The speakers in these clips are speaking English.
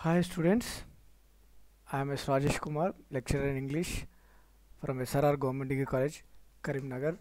Hi students, I am S. Rajesh Kumar, lecturer in English from SRR Government Degree College, Karimnagar.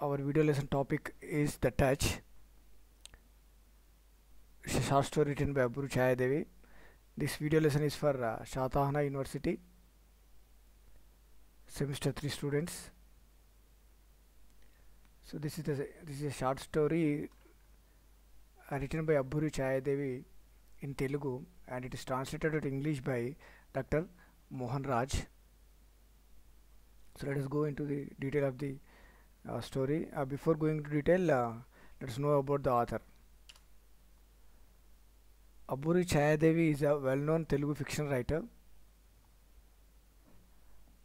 Our video lesson topic is The Touch. It's a short story written by Abburi Chayadevi. This video lesson is for uh, Satavahana University, semester 3 students. So this is the, this is a short story written by Abburi Chayadevi in Telugu and it is translated into English by Dr. Mohan Raj. So let us go into the detail of the uh, story. Uh, before going to detail, uh, let us know about the author. Abburi Chayadevi is a well-known Telugu fiction writer.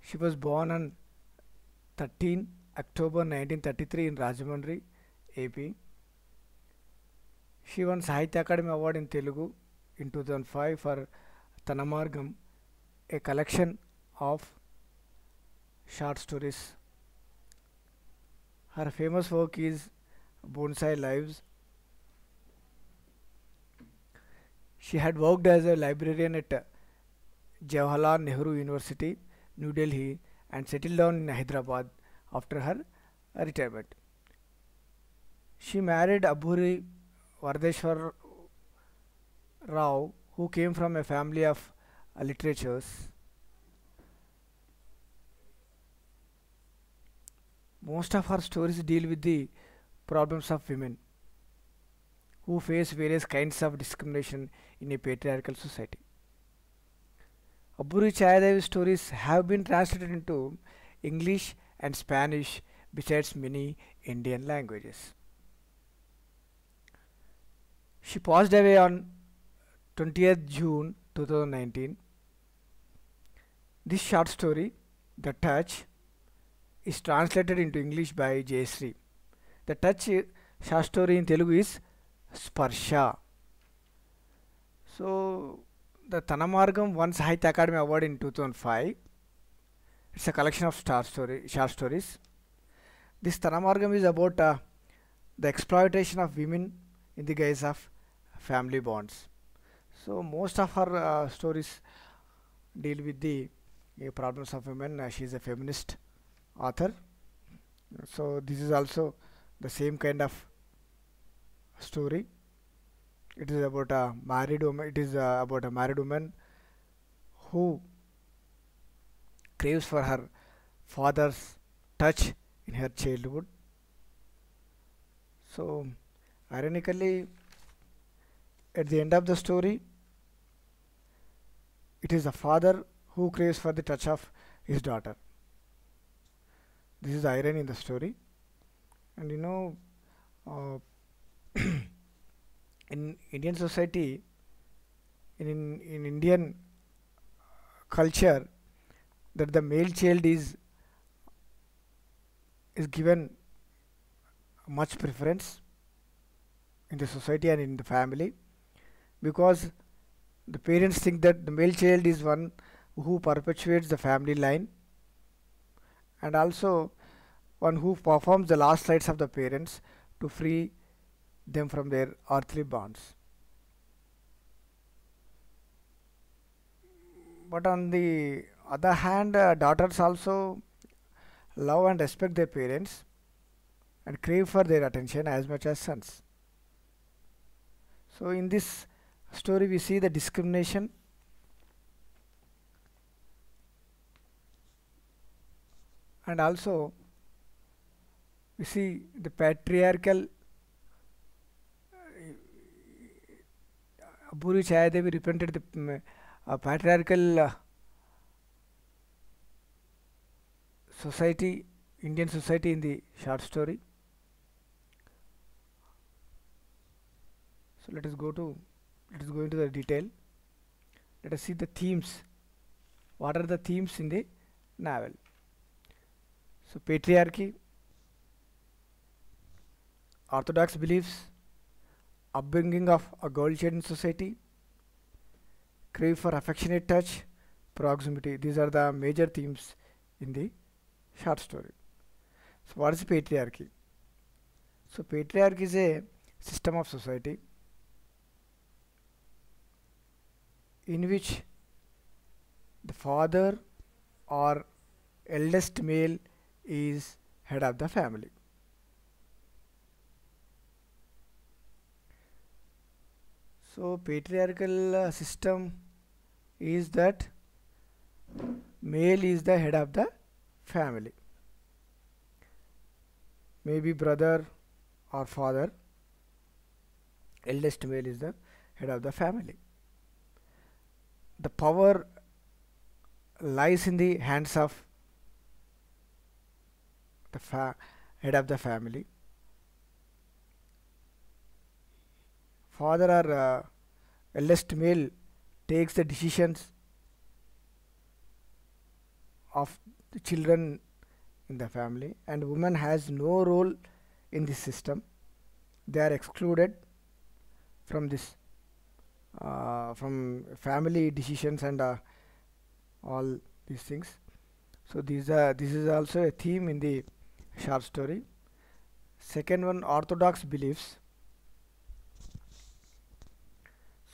She was born on 13 October 1933 in Rajahmundry, AP. She won Sahitya Academy Award in Telugu in 2005 for Tanamargam, a collection of short stories. Her famous work is Bonsai Lives. She had worked as a librarian at Jawaharlal Nehru University, New Delhi, and settled down in Hyderabad after her retirement. She married Abburi Vardeshwar Rao, who came from a family of uh, literatures. Most of her stories deal with the problems of women who face various kinds of discrimination in a patriarchal society. Abburi Chayadevi's stories have been translated into English and Spanish besides many Indian languages. She passed away on 20th June 2019. This short story, The Touch, is translated into English by Jayasri. The Touch short story in Telugu is Sparsha. So, the Tanamargam won Sahitya Academy Award in 2005. It's a collection of star story, short stories. This Tanamargam is about uh, the exploitation of women in the guise of family bonds. So most of her uh, stories deal with the uh, problems of women. Uh, she is a feminist author. So this is also the same kind of story. It is about a married woman. It is uh, about a married woman who craves for her father's touch in her childhood. So, ironically, at the end of the story, it is the father who craves for the touch of his daughter. This is the irony in the story. And you know, uh, in Indian society, in, in, in Indian culture, that the male child is is given much preference in the society and in the family because the parents think that the male child is one who perpetuates the family line and also one who performs the last rites of the parents to free them from their earthly bonds. But on the other hand, uh, daughters also love and respect their parents and crave for their attention as much as sons. So, in this story, we see the discrimination and also we see the patriarchal Abburi Chayadevi represented the um, uh, patriarchal uh, society, Indian society in the short story. So let us go to let us go into the detail. Let us see the themes. What are the themes in the novel? So patriarchy, orthodox beliefs, upbringing of a girl child in society, crave for affectionate touch, proximity. These are the major themes in the short story. So what is patriarchy? So patriarchy is a system of society in which the father or eldest male is head of the family. So patriarchal uh, system is that male is the head of the family maybe brother or father eldest male is the head of the family the power lies in the hands of the head of the family. Father or uh, eldest male takes the decisions of the children in the family and woman has no role in this system. They are excluded from this from family decisions and uh, all these things. So these this is also a theme in the short story. Second one orthodox beliefs.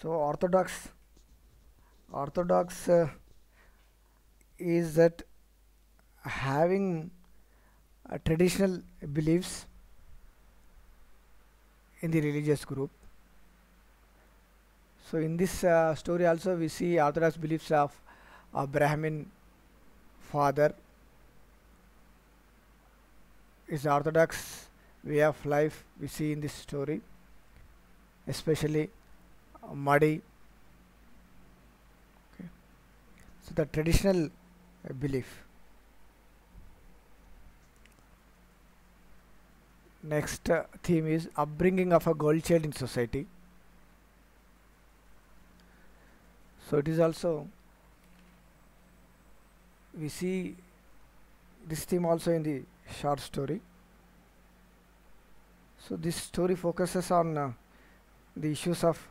So orthodox orthodox uh, is that having uh, traditional beliefs in the religious group so in this uh, story also we see orthodox beliefs of a brahmin father is orthodox way of life we see in this story especially uh, madi okay. so the traditional belief. Next uh, theme is upbringing of a girl child in society. So it is also we see this theme also in the short story. So this story focuses on uh, the issues of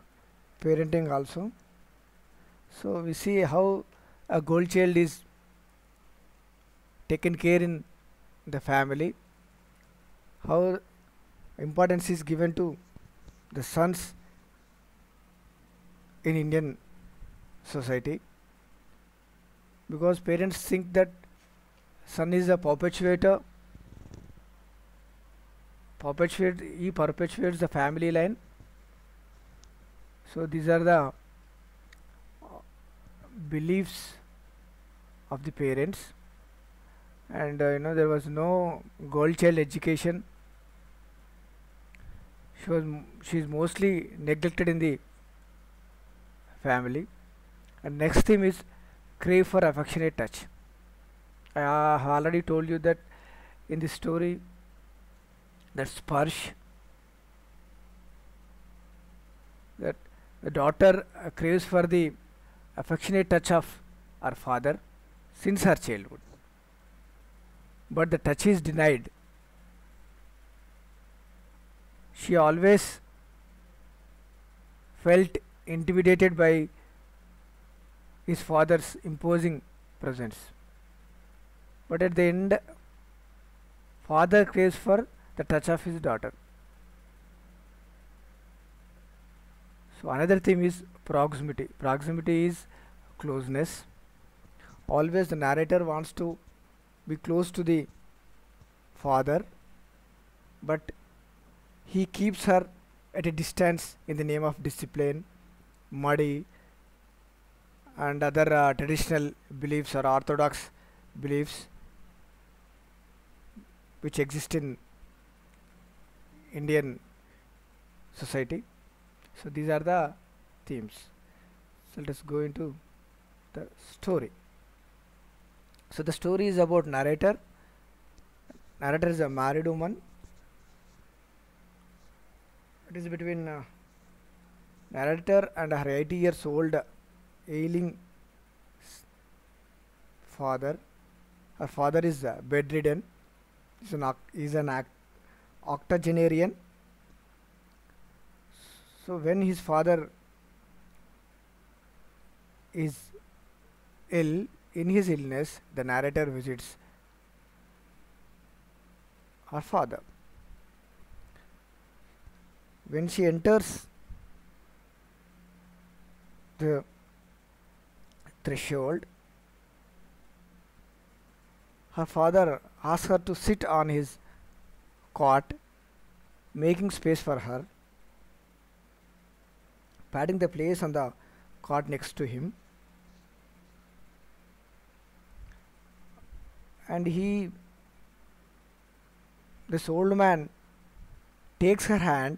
parenting also. So we see how a girl child is taken care in the family how importance is given to the sons in Indian society. Because parents think that son is a perpetuator. Perpetuate he perpetuates the family line. So these are the uh, beliefs of the parents. And uh, you know there was no girl child education. She was she is mostly neglected in the family and next thing is crave for affectionate touch I uh, have already told you that in this story that Sparsh that the daughter uh, craves for the affectionate touch of her father since her childhood but the touch is denied. She always felt intimidated by his father's imposing presence. But at the end, father craves for the touch of his daughter. So another theme is proximity. Proximity is closeness. Always the narrator wants to be close to the father but he keeps her at a distance in the name of discipline madi and other uh, traditional beliefs or orthodox beliefs which exist in Indian society. So these are the themes. So let us go into the story. So the story is about narrator. Narrator is a married woman. It is between uh, narrator and her 80 years old ailing father. Her father is uh, bedridden. Is an is an octogenarian. So when his father is ill in his illness, the narrator visits her father. when she enters the threshold. Her father asks her to sit on his cot making space for her patting the place on the cot next to him. And he this old man takes her hand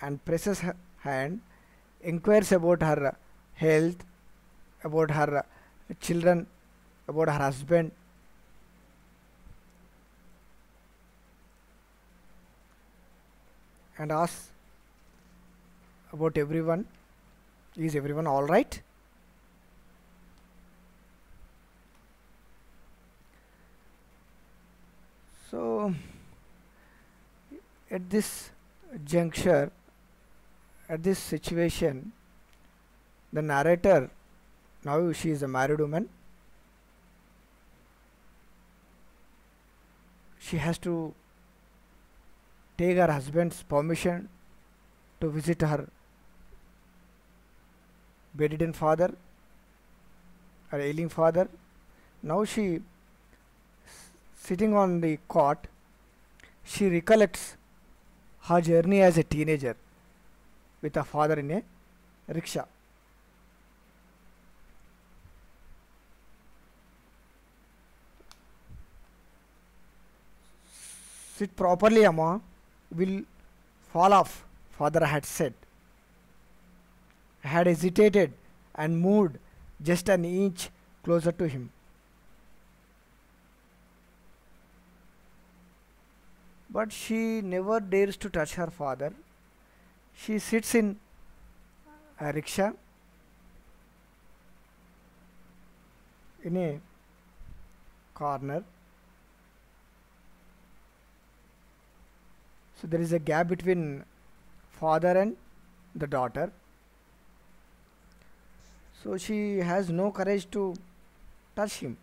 and presses her hand inquires about her health about her uh, children about her husband. And asks about everyone. Is everyone all right? So at this juncture at this situation the narrator now she is a married woman. She has to take her husband's permission to visit her bedridden father her ailing father. Now she sitting on the cot she recollects her journey as a teenager with her father in a rickshaw sit properly amma will fall off father had said. Had hesitated and moved just an inch closer to him. But she never dares to touch her father. She sits in a rickshaw in a corner so there is a gap between father and the daughter. So she has no courage to touch him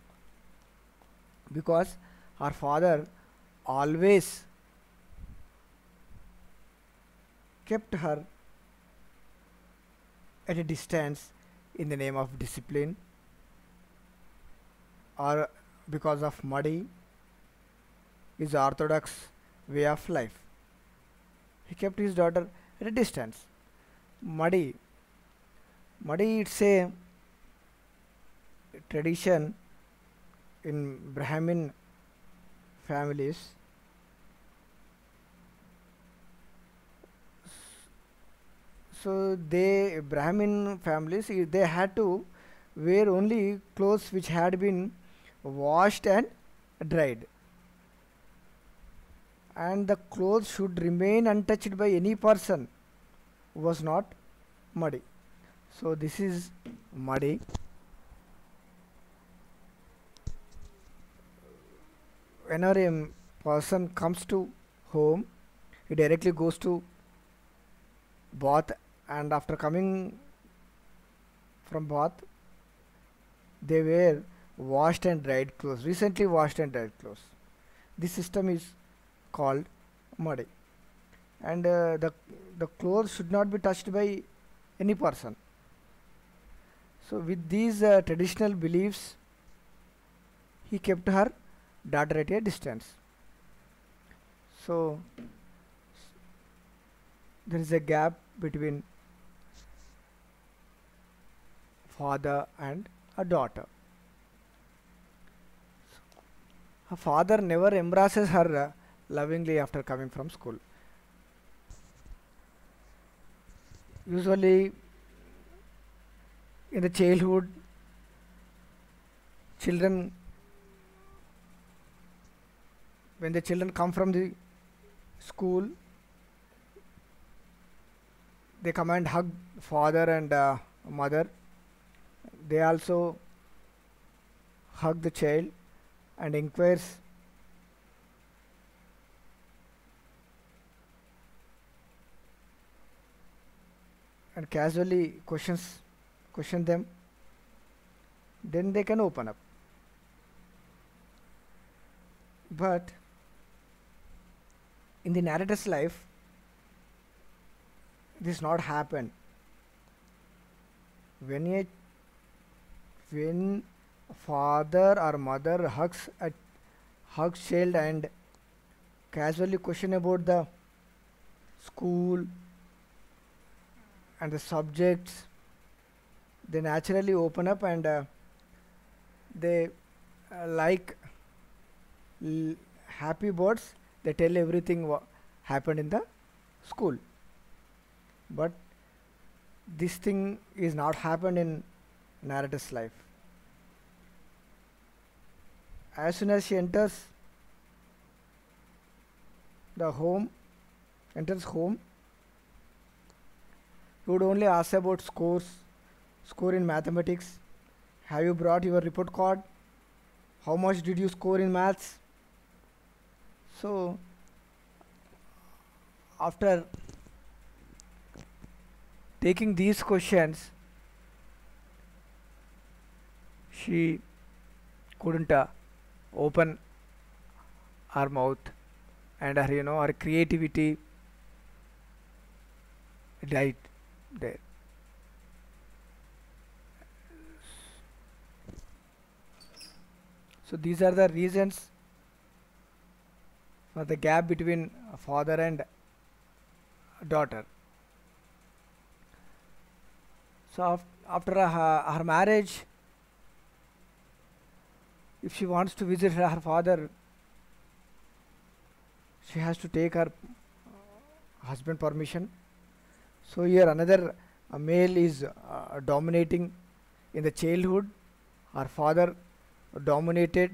because her father always kept her at a distance in the name of discipline or because of madi his orthodox way of life he kept his daughter at a distance. Madi. Madi it's a tradition in brahmin families. So they brahmin families they had to wear only clothes which had been washed and dried and the clothes should remain untouched by any person who was not madi. So this is madi. Whenever a person comes to home he directly goes to bath and after coming from bath they wear washed and dried clothes recently washed and dried clothes. This system is called madi and uh, the the clothes should not be touched by any person. So with these uh, traditional beliefs he kept her daughter at a distance. So there is a gap between father and a daughter. Her father never embraces her uh, lovingly after coming from school. Usually in the childhood children when the children come from the school they come and hug father and uh, mother. They also hug the child and inquires and casually questions question them. Then they can open up. But in the narrator's life this not happen. When a when father or mother hugs a hugs child and casually question about the school and the subjects they naturally open up and uh, they uh, like happy birds they tell everything what happened in the school. But this thing is not happened in narrator's life. As soon as she enters the home enters home you would only ask about scores score in mathematics. Have you brought your report card? How much did you score in maths? So after taking these questions she couldn't uh, open her mouth and her you know her creativity died there so these are the reasons for the gap between father and daughter. So after uh, her, marriage if she wants to visit her, her father she has to take her husband permission so here another uh, male is uh, dominating in the childhood. Her father dominated.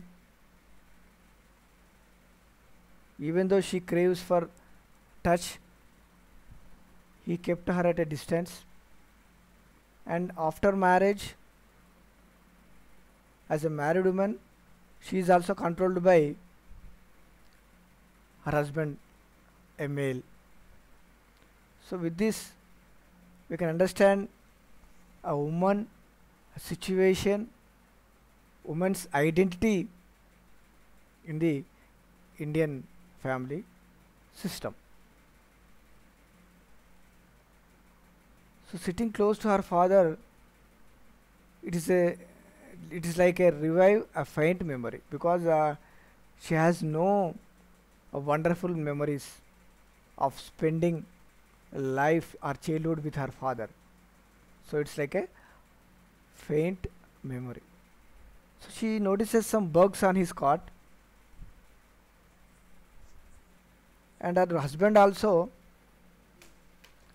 Even though she craves for touch he kept her at a distance. And after marriage as a married woman she is also controlled by her husband a male. So with this we can understand a woman situation woman's identity in the indian family system. So sitting close to her father it is a it is like a revive a faint memory because uh, she has no uh, wonderful memories of spending life or childhood with her father. So it's like a faint memory. So she notices some bugs on his cot. And her husband also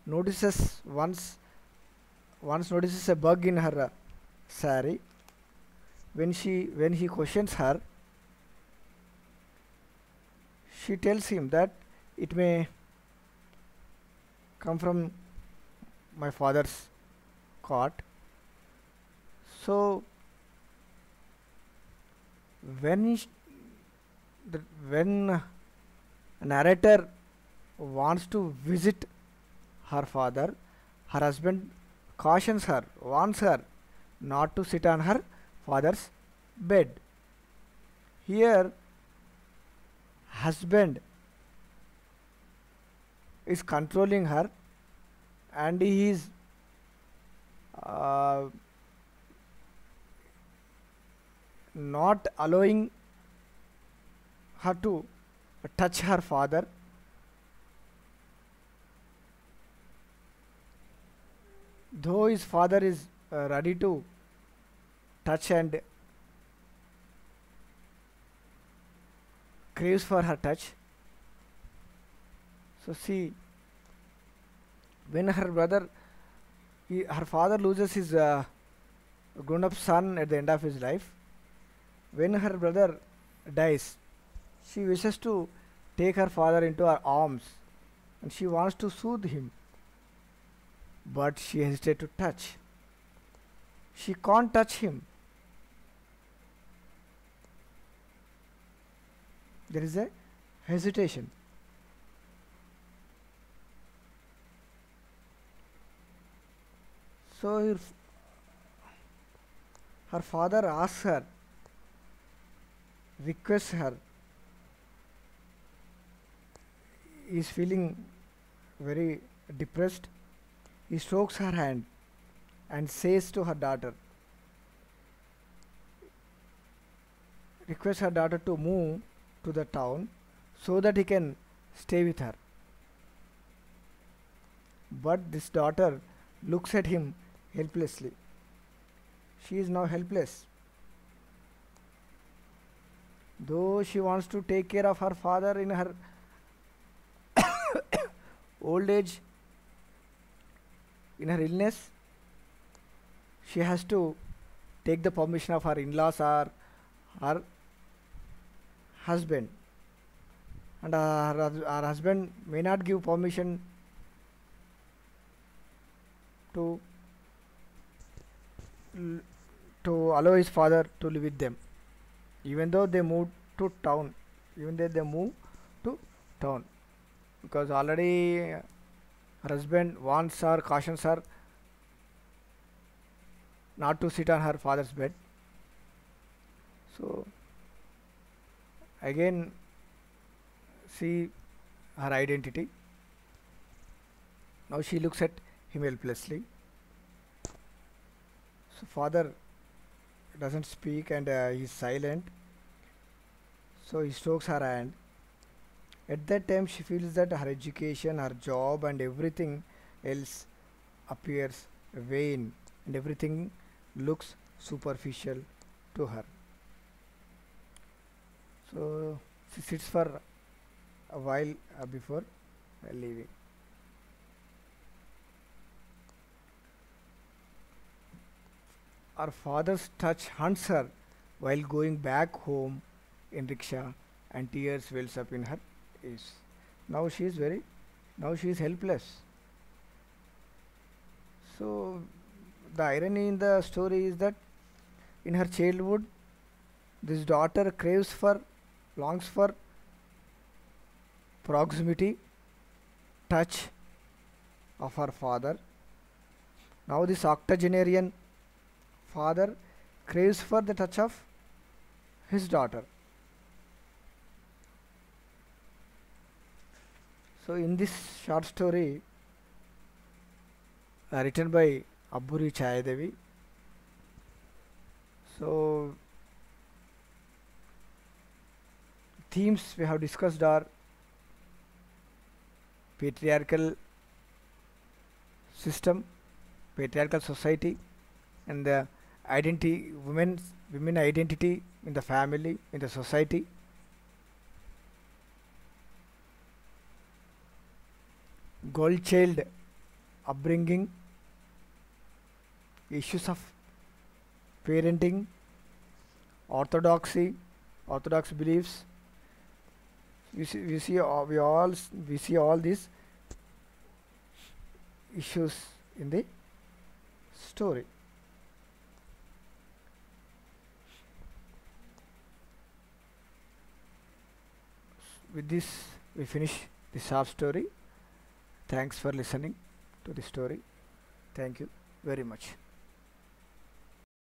notices once once notices a bug in her uh, sari when she when he questions her she tells him that it may come from my father's cot so when the, when narrator wants to visit her father her husband cautions her warns her not to sit on her father's bed. Here husband is controlling her and he is uh, not allowing her to touch her father. Though his father is uh, ready to touch and craves for her touch so see when her brother he, her father loses his uh, grown up son at the end of his life when her brother dies she wishes to take her father into her arms and she wants to soothe him but she hesitates to touch. She can't touch him. There is a hesitation so her, her father asks her requests her is feeling very depressed he strokes her hand and says to her daughter, requests her daughter to move to the town so that he can stay with her. But this daughter looks at him helplessly. She is now helpless. Though she wants to take care of her father in her old age, in her illness, she has to take the permission of her in laws or her husband. And uh, her, her husband may not give permission to to allow his father to live with them. Even though they moved to town even though they move to town. Because already uh, her husband wants her cautions her not to sit on her father's bed. So again see her identity. Now she looks at him helplessly father doesn't speak and uh, he's silent. So he strokes her hand. At that time she feels that her education her job and everything else appears vain and everything looks superficial to her. So she sits for a while uh, before uh, leaving her father's touch haunts her while going back home in rickshaw and tears wells up in her eyes. Now she is very, now she is helpless. So the irony in the story is that in her childhood, this daughter craves for, longs for proximity, touch of her father. Now this octogenarian father craves for the touch of his daughter. So, in this short story uh, written by Abburi Chayadevi, so themes we have discussed are patriarchal system, patriarchal society, and the identity women's women identity in the family in the society. Girl child upbringing issues of parenting orthodoxy orthodox beliefs. We see, we see all, we all we see all these issues in the story with this we finish the short story. Thanks for listening to the story. Thank you very much